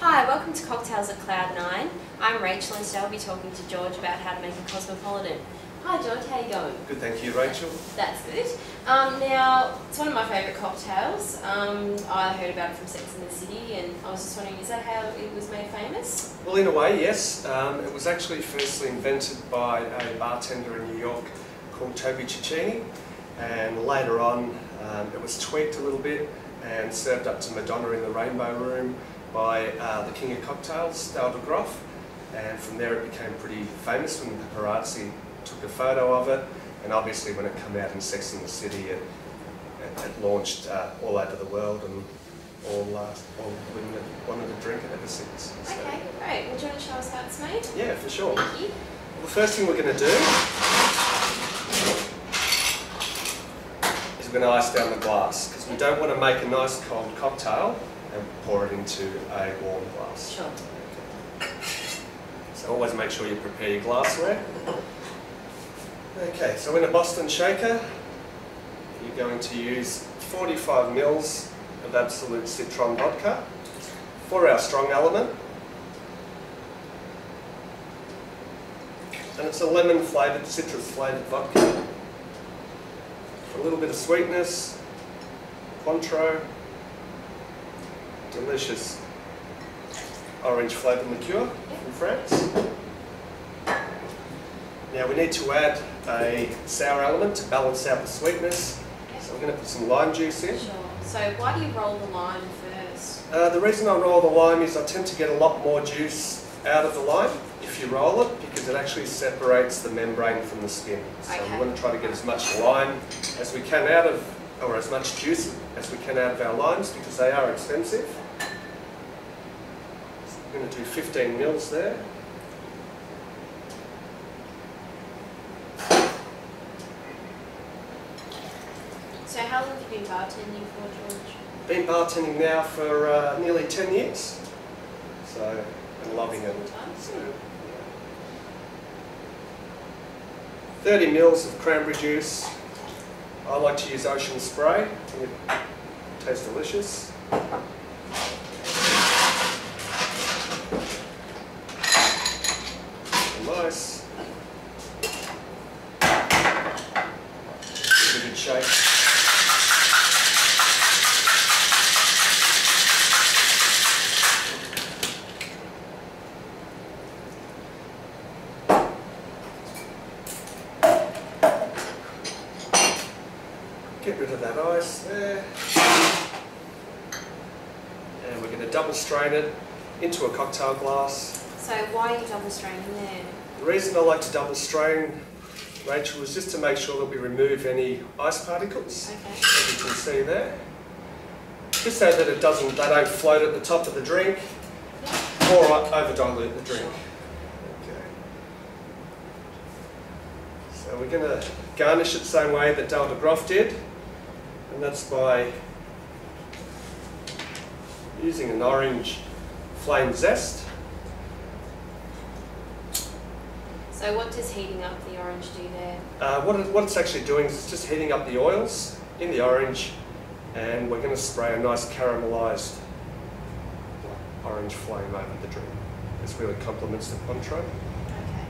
Hi, welcome to Cocktails at Cloud Nine. I'm Rachel and today I'll be talking to George about how to make a cosmopolitan. Hi George, how are you going? Good, thank you, Rachel. That's good. Um, now, it's one of my favourite cocktails. Um, I heard about it from Sex and the City and I was just wondering, is that how it was made famous? Well, in a way, yes. Um, it was actually firstly invented by a bartender in New York called Toby Cecchini, and later on um, it was tweaked a little bit and served up to Madonna in the Rainbow Room by uh, the King of Cocktails, Dale de Groff, and from there it became pretty famous when the paparazzi took a photo of it, and obviously when it came out in Sex and the City, it, it, it launched uh, all over the world, and all, uh, all women have wanted to drink it ever since. So, Okay, great. Would you want to show us how it's made? Yeah, for sure. Thank you. Well, the first thing we're going to do is we're going to ice down the glass because we don't want to make a nice cold cocktail and pour it into a warm glass. Sure. So always make sure you prepare your glassware. Okay, so in a Boston shaker, you're going to use 45 mils of Absolut Citron vodka for our strong element. And it's a lemon flavoured, citrus flavoured vodka. A little bit of sweetness, Cointreau, delicious orange flavoured liqueur from France. Now we need to add a sour element to balance out the sweetness. So we're going to put some lime juice in. Sure. So why do you roll the lime first? Uh, the reason I roll the lime is I tend to get a lot more juice out of the lime if you roll it because it actually separates the membrane from the skin. So Okay. we want to try to get as much lime as we can out of, or as much juice as we can out of our limes because they are expensive. We're going to do 15 mils there. So how long have you been bartending for, George? Been bartending now for uh, nearly 10 years. So I'm loving it. So, yeah. 30 mils of cranberry juice. I like to use ocean spray. It tastes delicious. Nice. Give it a good shake. Get rid of that ice there. And we're going to double strain it into a cocktail glass. So why are you double straining there? The reason I like to double strain, Rachel, is just to make sure that we remove any ice particles, Okay. as you can see there. Just so that it doesn't, they don't float at the top of the drink or uh, over dilute the drink. Okay. So we're going to garnish it the same way that Dale de Groff did, and that's by using an orange flame zest. So what does heating up the orange do there? Uh, what, it, what it's actually doing is it's just heating up the oils in the orange and we're going to spray a nice caramelised orange flame over the drink. This really complements the Cointreau. Okay.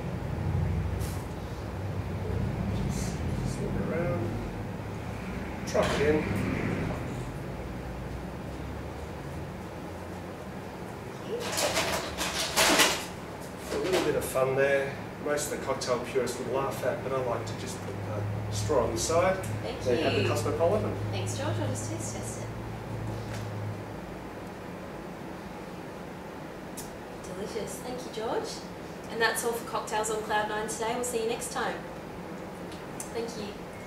Swing it around, drop it in. A little bit of fun there, most of the cocktail purists would laugh at, but I like to just put the straw on the side. Thank There you have the. Cosmopolitan. Thanks, George. I'll just taste test it. Delicious. Thank you, George. And that's all for Cocktails on Cloud Nine today. We'll see you next time. Thank you.